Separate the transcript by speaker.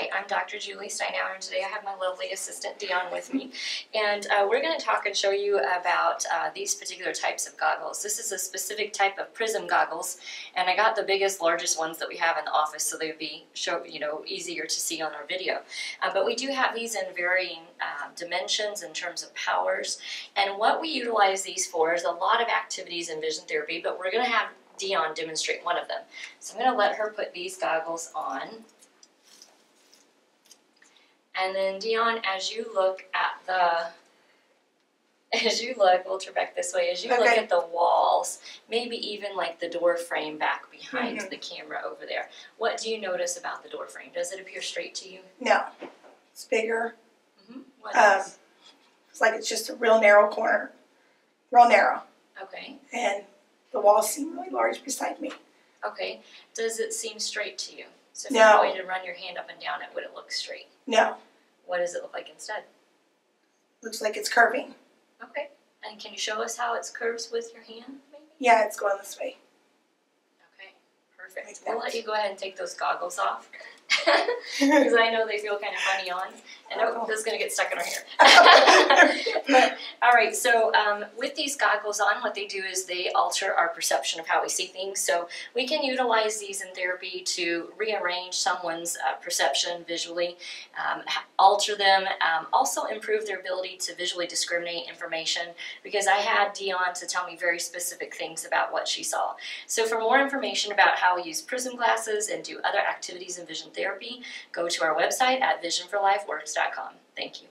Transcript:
Speaker 1: Hi, I'm Dr. Julie Steinhauer, and today I have my lovely assistant Dion with me. And uh, we're going to talk and show you about uh, these particular types of goggles. This is a specific type of prism goggles, and I got the biggest, largest ones that we have in the office so they would be show, you know, easier to see on our video. Uh, but we do have these in varying um, dimensions in terms of powers, and what we utilize these for is a lot of activities in vision therapy, but we're going to have Dion demonstrate one of them. So I'm going to let her put these goggles on. And then Dion, as you look at the, as you look, we'll turn back this way, as you look at the walls, maybe even like the door frame back behind
Speaker 2: Mhm.
Speaker 1: the camera over there, what do you notice about the door frame? Does it appear straight to you?
Speaker 2: No, it's bigger.
Speaker 1: hmm What
Speaker 2: Um,
Speaker 1: else?
Speaker 2: It's like it's just a real narrow corner, real narrow,
Speaker 1: Okay,
Speaker 2: and the walls seem really large beside me.
Speaker 1: okay. Does it seem straight to you? So if
Speaker 2: No.
Speaker 1: you're going to run your hand up and down it, would it look straight?
Speaker 2: No,
Speaker 1: What does it look like instead?
Speaker 2: looks like it's curving.
Speaker 1: Okay. And can you show us how it curves with your hand, maybe?
Speaker 2: Yeah, it's going this way.
Speaker 1: Okay, perfect.
Speaker 2: Like
Speaker 1: We'll let you go ahead and take those goggles off. Because I know they feel kind of funny on. And oh,
Speaker 2: Oh.
Speaker 1: this is going to get stuck in our hair. right, so um, with these goggles on, what they do is they alter our perception of how we see things. So we can utilize these in therapy to rearrange someone's uh, perception visually, um, alter them, um, also improve their ability to visually discriminate information. Because I had Dion to tell me very specific things about what she saw. So for more information about how we use prism glasses and do other activities in vision therapy, go to our website at visionforlifeworks.com. Thank you.